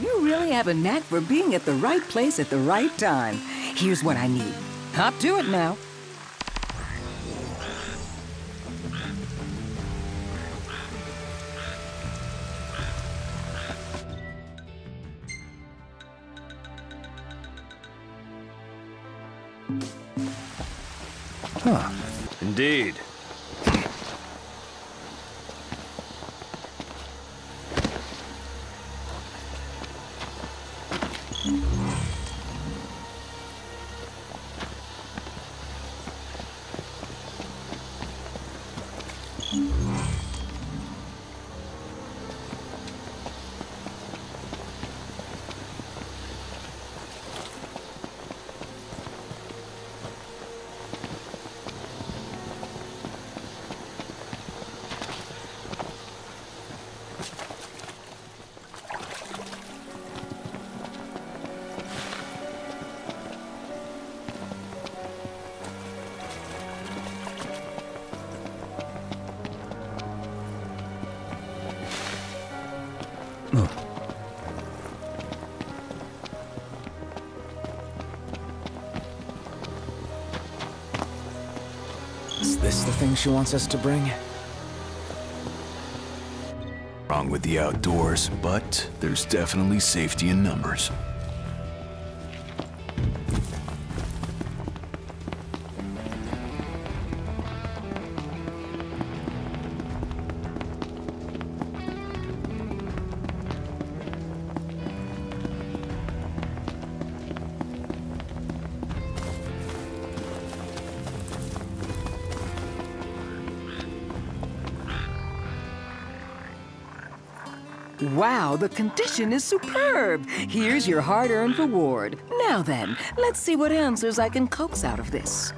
You really have a knack for being at the right place at the right time. Here's what I need. Hop to it now. Huh. Indeed. Is this the thing she wants us to bring? Wrong with the outdoors, but there's definitely safety in numbers. Wow, the condition is superb. Here's your hard-earned reward. Now then, let's see what answers I can coax out of this.